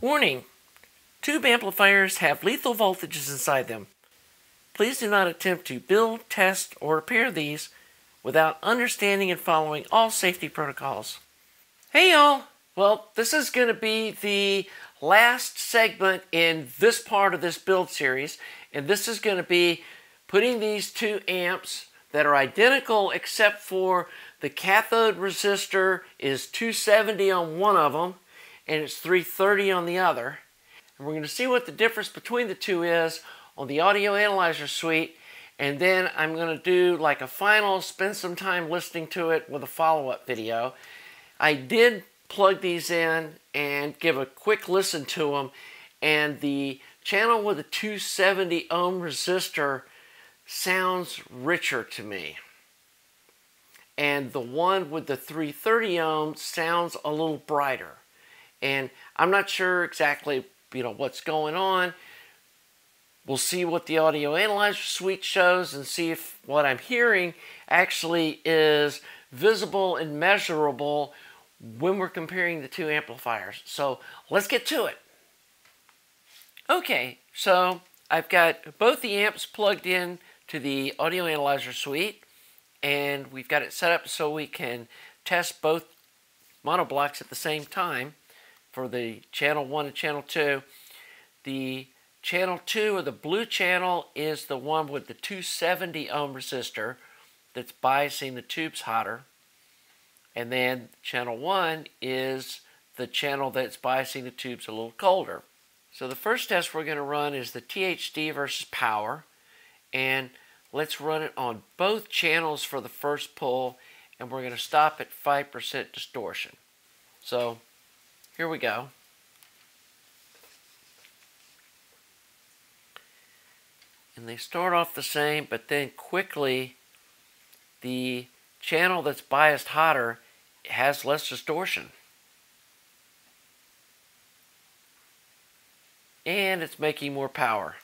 Warning! Tube amplifiers have lethal voltages inside them. Please do not attempt to build, test, or repair these without understanding and following all safety protocols. Hey y'all! Well, this is going to be the last segment in this part of this build series, and this is going to be putting these two amps that are identical except for the cathode resistor is 270 on one of them and it's 330 on the other. And we're going to see what the difference between the two is on the audio analyzer suite and then I'm going to do like a final, spend some time listening to it with a follow-up video. I did plug these in and give a quick listen to them and the channel with the 270 ohm resistor sounds richer to me. And the one with the 330 ohm sounds a little brighter. And I'm not sure exactly, you know, what's going on. We'll see what the audio analyzer suite shows and see if what I'm hearing actually is visible and measurable when we're comparing the two amplifiers. So let's get to it. Okay, so I've got both the amps plugged in to the audio analyzer suite and we've got it set up so we can test both monoblocks at the same time for the channel 1 and channel 2. The channel 2 or the blue channel is the one with the 270 ohm resistor that's biasing the tubes hotter. And then channel 1 is the channel that's biasing the tubes a little colder. So the first test we're going to run is the THD versus power. And let's run it on both channels for the first pull. And we're going to stop at 5% distortion. So here we go. And they start off the same, but then quickly the channel that's biased hotter has less distortion. And it's making more power,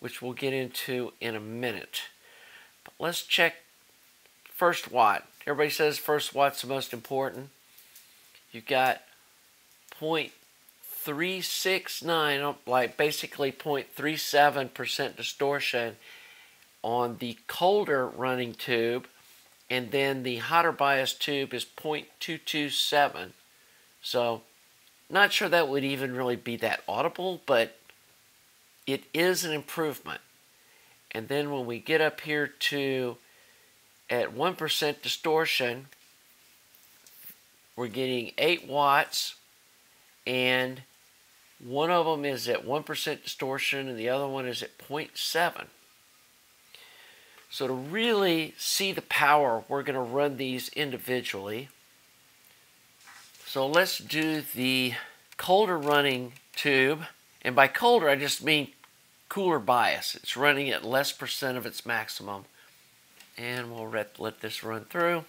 which we'll get into in a minute. But let's check first watt. Everybody says first watt's the most important. You've got 0.369, like basically 0.37% distortion on the colder running tube and then the hotter bias tube is 0.227. So not sure that would even really be that audible, but it is an improvement. And then when we get up here to at 1% distortion, we're getting 8 watts and one of them is at 1% distortion and the other one is at 0.7. So to really see the power, we're going to run these individually. So let's do the colder running tube. And by colder, I just mean cooler bias. It's running at less percent of its maximum. And we'll let, let this run through.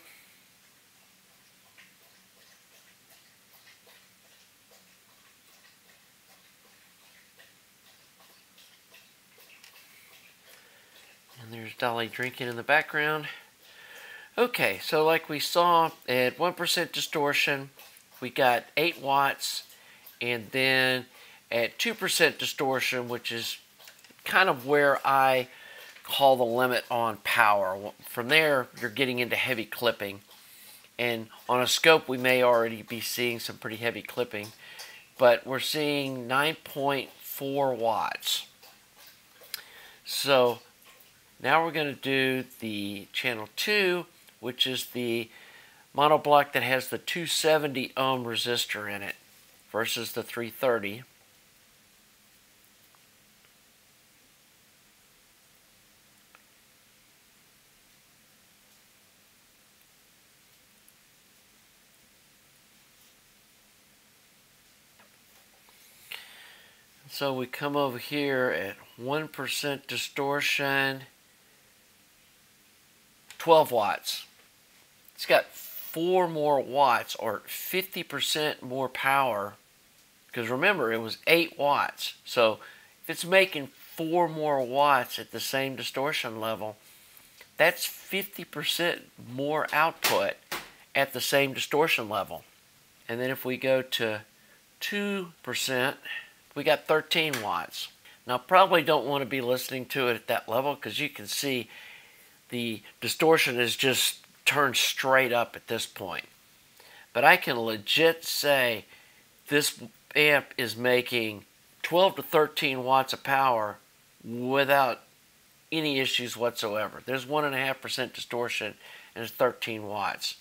And there's Dolly drinking in the background. Okay, so like we saw at 1% distortion, we got 8 watts. And then at 2% distortion, which is kind of where I call the limit on power. From there, you're getting into heavy clipping. And on a scope, we may already be seeing some pretty heavy clipping. But we're seeing 9.4 watts. So now we're going to do the channel 2, which is the monoblock that has the 270 ohm resistor in it versus the 330. So we come over here at 1% distortion. 12 watts. It's got four more watts or 50% more power because remember it was 8 watts. So if it's making four more watts at the same distortion level, that's 50% more output at the same distortion level. And then if we go to 2%, we got 13 watts. Now, probably don't want to be listening to it at that level because you can see the distortion is just turned straight up at this point. But I can legit say this amp is making 12 to 13 watts of power without any issues whatsoever. There's 1.5% distortion and it's 13 watts.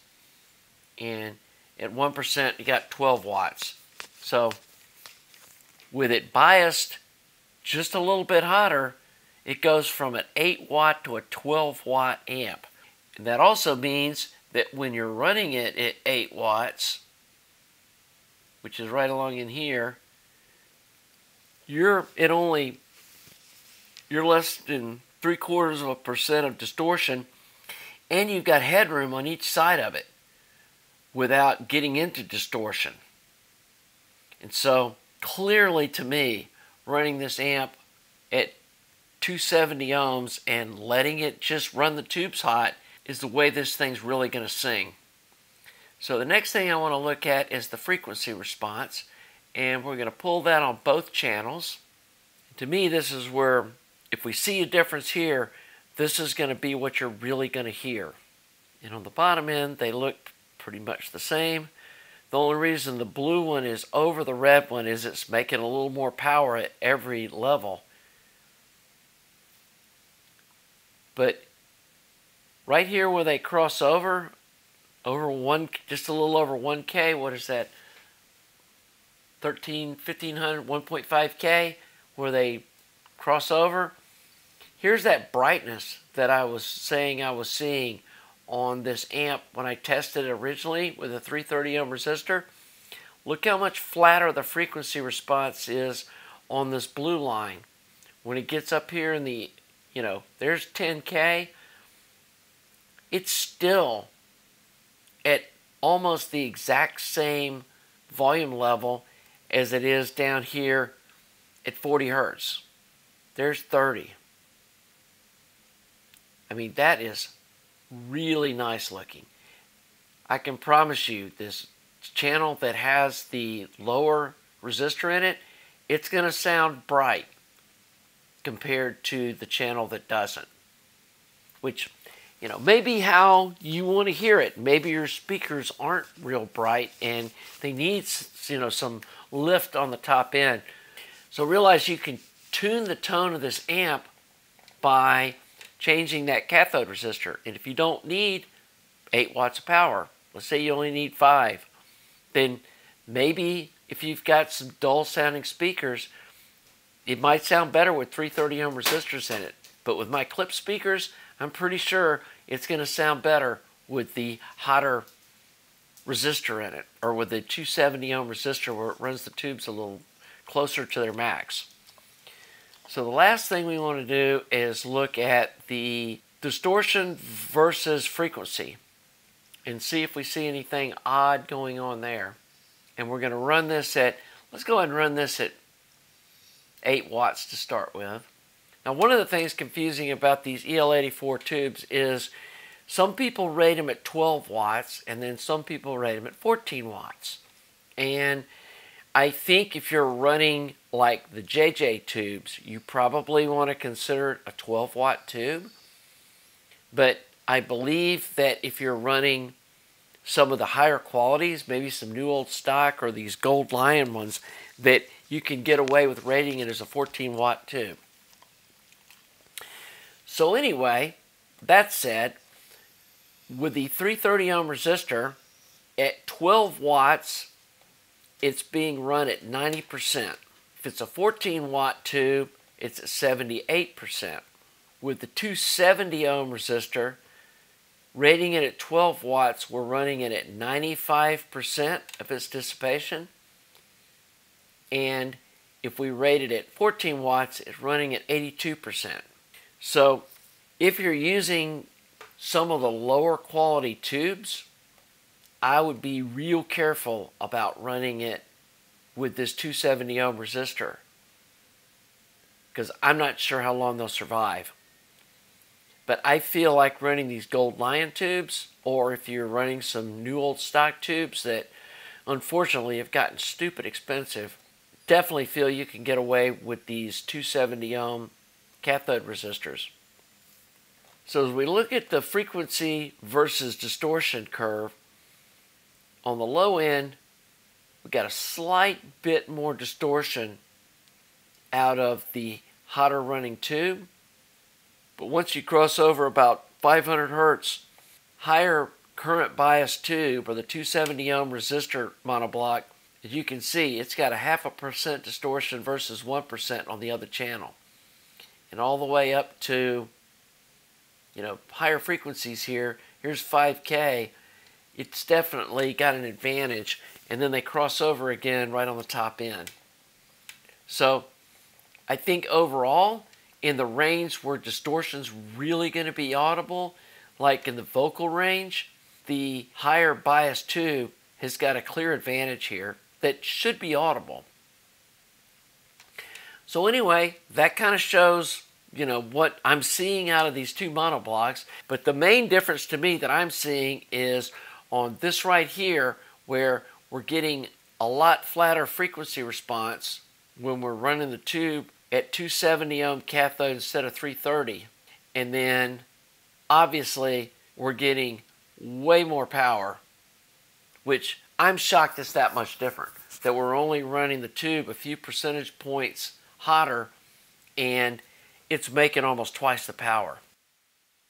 And at 1%, you got 12 watts. So with it biased just a little bit hotter, it goes from an 8 watt to a 12 watt amp. And that also means that when you're running it at 8 watts, which is right along in here, you're at only you're less than three quarters of a percent of distortion, and you've got headroom on each side of it without getting into distortion. And so clearly to me, running this amp at 270 ohms and letting it just run the tubes hot is the way this thing's really going to sing. So the next thing I want to look at is the frequency response and we're going to pull that on both channels. To me this is where if we see a difference here this is going to be what you're really going to hear. And on the bottom end they look pretty much the same. The only reason the blue one is over the red one is it's making a little more power at every level. But right here where they cross over, over one, just a little over 1K, what is that? 13, 1500, 1.5K, where they cross over. Here's that brightness that I was saying I was seeing on this amp when I tested it originally with a 330 ohm resistor. Look how much flatter the frequency response is on this blue line. When it gets up here in the, you know, there's 10K, it's still at almost the exact same volume level as it is down here at 40 hertz. There's 30. I mean, that is really nice looking. I can promise you this channel that has the lower resistor in it, it's going to sound bright compared to the channel that doesn't. Which, you know, maybe how you want to hear it. Maybe your speakers aren't real bright and they need, you know, some lift on the top end. So realize you can tune the tone of this amp by changing that cathode resistor. And if you don't need 8 watts of power, let's say you only need 5, then maybe if you've got some dull sounding speakers, it might sound better with 330 ohm resistors in it. But with my Klipsch speakers, I'm pretty sure it's going to sound better with the hotter resistor in it or with the 270 ohm resistor where it runs the tubes a little closer to their max. So the last thing we want to do is look at the distortion versus frequency and see if we see anything odd going on there. And we're going to run this at, let's go ahead and run this at 8 watts to start with. Now one of the things confusing about these EL84 tubes is some people rate them at 12 watts and then some people rate them at 14 watts. And I think if you're running like the JJ tubes, you probably want to consider a 12 watt tube. But I believe that if you're running some of the higher qualities, maybe some new old stock or these gold lion ones, that you can get away with rating it as a 14 watt tube. So anyway, that said, with the 330 ohm resistor at 12 watts it's being run at 90%. If it's a 14 watt tube, it's at 78%. With the 270 ohm resistor, rating it at 12 watts, we're running it at 95% of its dissipation. And if we rate it at 14 watts, it's running at 82%. So if you're using some of the lower quality tubes, I would be real careful about running it with this 270 ohm resistor because I'm not sure how long they'll survive. But I feel like running these gold lion tubes or if you're running some new old stock tubes that unfortunately have gotten stupid expensive. Definitely feel you can get away with these 270 ohm cathode resistors. So as we look at the frequency versus distortion curve, on the low end, we got a slight bit more distortion out of the hotter running tube. But once you cross over about 500 hertz, higher current bias tube or the 270 ohm resistor monoblock, as you can see, it's got a half a percent distortion versus 1% on the other channel. And all the way up to, you know, higher frequencies here, here's 5K, it's definitely got an advantage. And then they cross over again right on the top end. So I think overall, in the range where distortion's really going to be audible, like in the vocal range, the higher bias tube has got a clear advantage here that should be audible. So anyway, that kind of shows, you know, what I'm seeing out of these two monoblocks. But the main difference to me that I'm seeing is on this right here where we're getting a lot flatter frequency response when we're running the tube at 270 ohm cathode instead of 330. And then obviously we're getting way more power, which I'm shocked it's that much different. That we're only running the tube a few percentage points hotter and it's making almost twice the power.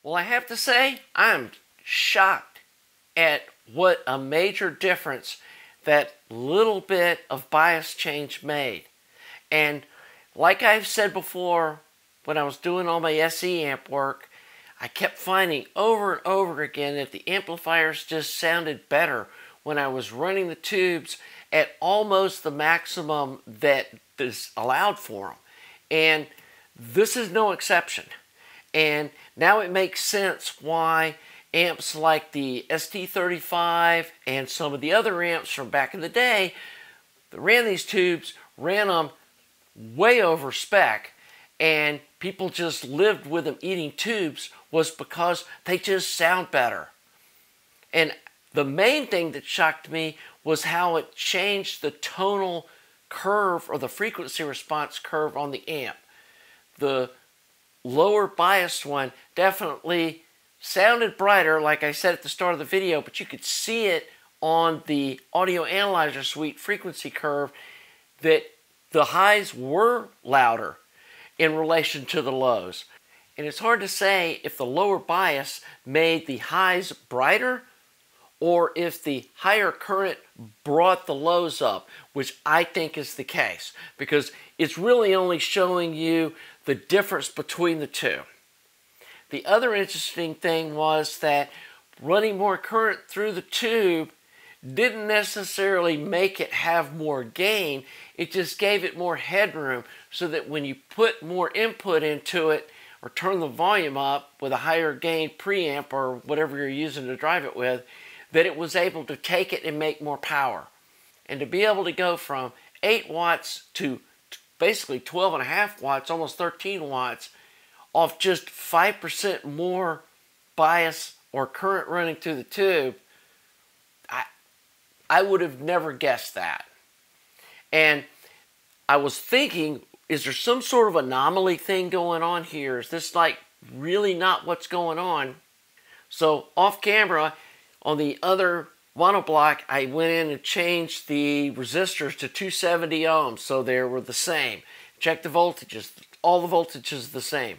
Well, I have to say, I'm shocked at what a major difference that little bit of bias change made. And like I've said before, when I was doing all my SE amp work, I kept finding over and over again that the amplifiers just sounded better when I was running the tubes at almost the maximum that is allowed for them. And this is no exception. And now it makes sense why amps like the ST35 and some of the other amps from back in the day that ran these tubes ran them way over spec and people just lived with them eating tubes was because they just sound better. And the main thing that shocked me was how it changed the tonal curve or the frequency response curve on the amp. The lower biased one definitely sounded brighter, like I said at the start of the video, but you could see it on the audio analyzer suite frequency curve that the highs were louder in relation to the lows. And it's hard to say if the lower bias made the highs brighter or if the higher current brought the lows up, which I think is the case, because it's really only showing you the difference between the two. The other interesting thing was that running more current through the tube didn't necessarily make it have more gain, it just gave it more headroom so that when you put more input into it or turn the volume up with a higher gain preamp or whatever you're using to drive it with, that it was able to take it and make more power. And to be able to go from 8 watts to basically 12 and a half watts, almost 13 watts, off just 5% more bias or current running through the tube, I, I would have never guessed that. And I was thinking, is there some sort of anomaly thing going on here? Is this like really not what's going on? So off camera, on the other monoblock, I went in and changed the resistors to 270 ohms so they were the same. Check the voltages, all the voltages the same.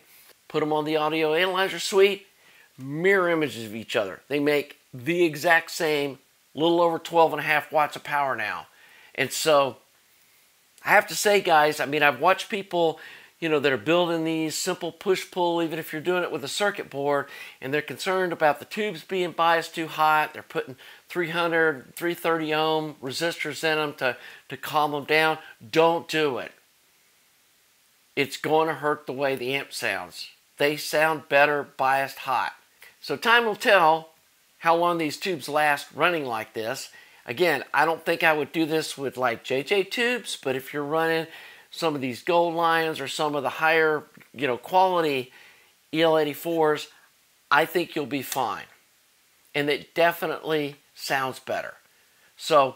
Put them on the audio analyzer suite, mirror images of each other. They make the exact same, little over 12 and a half watts of power now. And so I have to say, guys, I mean, I've watched people, you know, that are building these simple push-pull, even if you're doing it with a circuit board, and they're concerned about the tubes being biased too hot. They're putting 300, 330 ohm resistors in them to, to calm them down. Don't do it. It's going to hurt the way the amp sounds. They sound better biased hot. So time will tell how long these tubes last running like this. Again, I don't think I would do this with like JJ tubes, but if you're running some of these gold lions or some of the higher, you know, quality EL84s, I think you'll be fine. And it definitely sounds better. So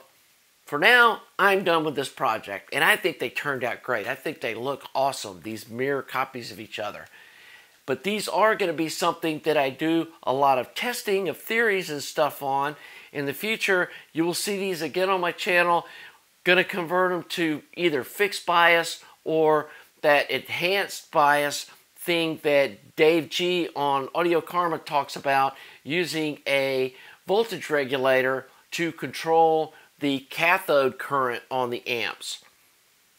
for now, I'm done with this project, and I think they turned out great. I think they look awesome, these mirror copies of each other. But these are going to be something that I do a lot of testing of theories and stuff on. In the future, you will see these again on my channel. Going to convert them to either fixed bias or that enhanced bias thing that Dave G on AudioKarma talks about using a voltage regulator to control the cathode current on the amps.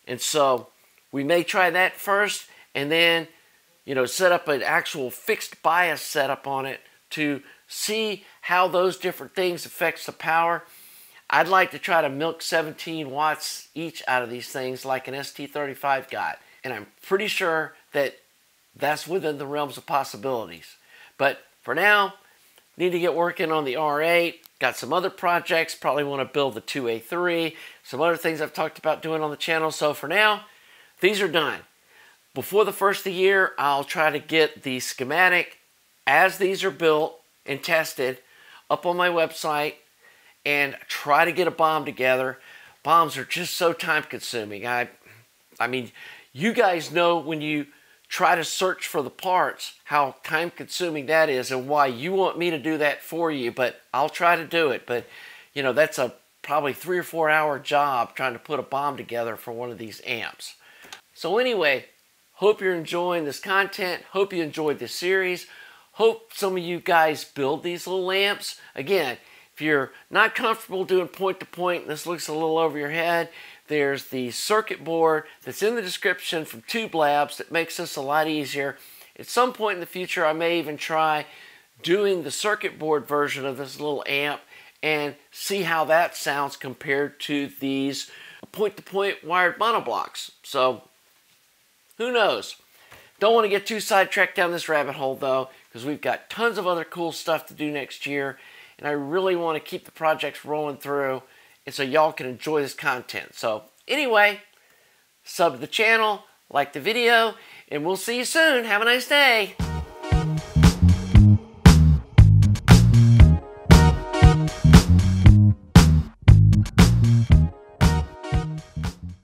And so we may try that first and then, you know, set up an actual fixed bias setup on it to see how those different things affects the power. I'd like to try to milk 17 watts each out of these things like an ST35 got. And I'm pretty sure that that's within the realms of possibilities. But for now, need to get working on the R8. Got some other projects, probably want to build the 2A3, some other things I've talked about doing on the channel. So for now, these are done. Before the first of the year, I'll try to get the schematic as these are built and tested up on my website and try to get a BOM together. BOMs are just so time consuming. I, I mean, you guys know when you try to search for the parts, how time consuming that is and why you want me to do that for you, but I'll try to do it. But, you know, that's a probably three or four hour job trying to put a BOM together for one of these amps. So anyway, hope you're enjoying this content. Hope you enjoyed this series. Hope some of you guys build these little amps. Again, if you're not comfortable doing point to point, this looks a little over your head, there's the circuit board that's in the description from Tube Labs that makes this a lot easier. At some point in the future, I may even try doing the circuit board version of this little amp and see how that sounds compared to these point-to-point -point wired monoblocks. So, who knows? Don't want to get too sidetracked down this rabbit hole though, because we've got tons of other cool stuff to do next year, and I really want to keep the projects rolling through and so y'all can enjoy this content. So anyway, sub to the channel, like the video, and we'll see you soon. Have a nice day.